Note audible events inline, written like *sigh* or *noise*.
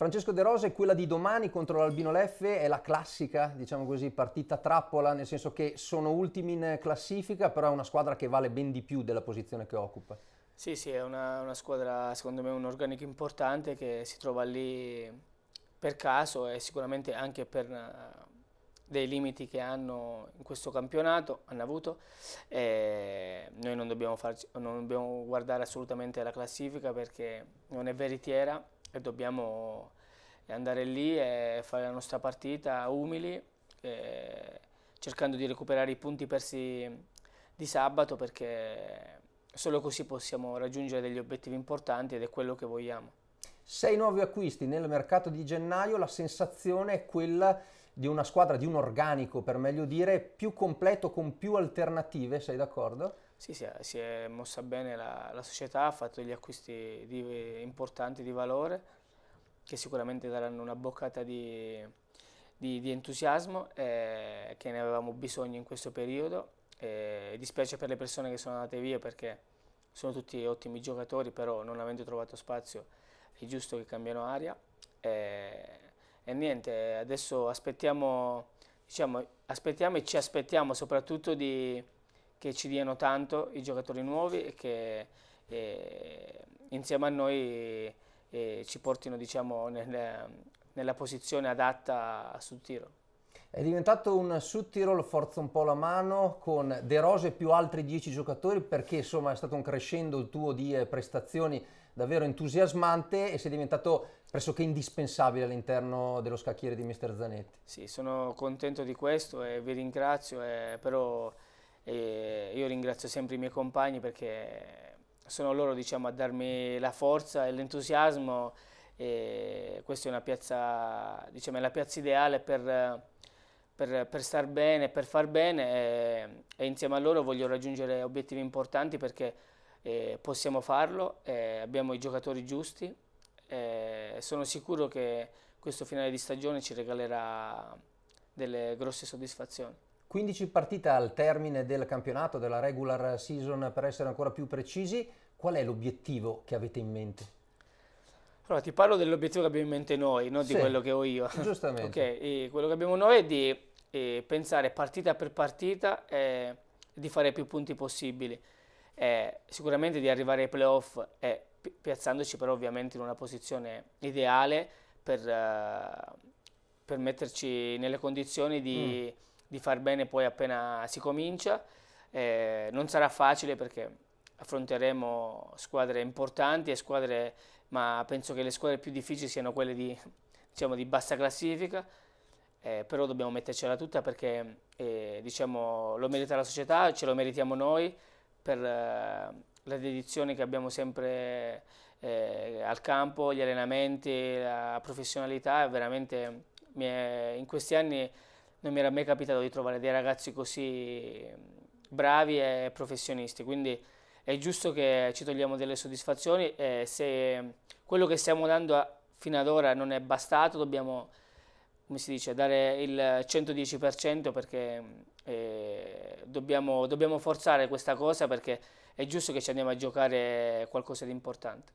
Francesco De Rosa quella di domani contro l'Albino Leffe, è la classica, diciamo così, partita trappola, nel senso che sono ultimi in classifica, però è una squadra che vale ben di più della posizione che occupa. Sì, sì, è una, una squadra, secondo me, un organico importante che si trova lì per caso e sicuramente anche per uh, dei limiti che hanno in questo campionato, hanno avuto. E noi non dobbiamo, farci, non dobbiamo guardare assolutamente la classifica perché non è veritiera e dobbiamo andare lì e fare la nostra partita umili, cercando di recuperare i punti persi di sabato perché solo così possiamo raggiungere degli obiettivi importanti ed è quello che vogliamo. Sei nuovi acquisti nel mercato di gennaio, la sensazione è quella di una squadra, di un organico per meglio dire, più completo con più alternative, sei d'accordo? Sì, sì, si è mossa bene la, la società, ha fatto degli acquisti di, importanti di valore che sicuramente daranno una boccata di, di, di entusiasmo eh, che ne avevamo bisogno in questo periodo. Eh, dispiace per le persone che sono andate via perché sono tutti ottimi giocatori, però non avendo trovato spazio è giusto che cambiano aria. Eh, e niente, adesso aspettiamo, diciamo, aspettiamo e ci aspettiamo soprattutto di che ci diano tanto i giocatori nuovi e che eh, insieme a noi eh, ci portino diciamo, nel, nella posizione adatta sul tiro. È diventato un Sud Tirol forza un po' la mano con De Rose più altri dieci giocatori perché insomma è stato un crescendo il tuo di eh, prestazioni davvero entusiasmante e sei diventato pressoché indispensabile all'interno dello scacchiere di Mister Zanetti. Sì, sono contento di questo e vi ringrazio, eh, però e io ringrazio sempre i miei compagni perché sono loro diciamo, a darmi la forza e l'entusiasmo e questa è una piazza, diciamo, è la piazza ideale per, per, per star bene, per far bene e, e, insieme a loro voglio raggiungere obiettivi importanti perché eh, possiamo farlo, eh, abbiamo i giocatori giusti e sono sicuro che questo finale di stagione ci regalerà delle grosse soddisfazioni. 15 partite al termine del campionato, della regular season per essere ancora più precisi, qual è l'obiettivo che avete in mente? Allora, ti parlo dell'obiettivo che abbiamo in mente noi, non sì, di quello che ho io. *laughs* Giustamente. okay, quello che abbiamo noi è di eh, pensare partita per partita e di fare più punti possibili. Eh, sicuramente di arrivare ai playoff e piazzandoci però ovviamente in una posizione ideale per, uh, per metterci nelle condizioni di... Mm di far bene poi appena si comincia. Eh, non sarà facile perché affronteremo squadre importanti e squadre, ma penso che le squadre più difficili siano quelle di, diciamo, di bassa classifica, eh, però dobbiamo mettercela tutta perché eh, diciamo, lo merita la società, ce lo meritiamo noi per eh, la dedizione che abbiamo sempre eh, al campo, gli allenamenti, la professionalità, veramente è, in questi anni non mi era mai capitato di trovare dei ragazzi così bravi e professionisti, quindi è giusto che ci togliamo delle soddisfazioni e se quello che stiamo dando fino ad ora non è bastato dobbiamo come si dice, dare il 110% perché eh, dobbiamo, dobbiamo forzare questa cosa perché è giusto che ci andiamo a giocare qualcosa di importante.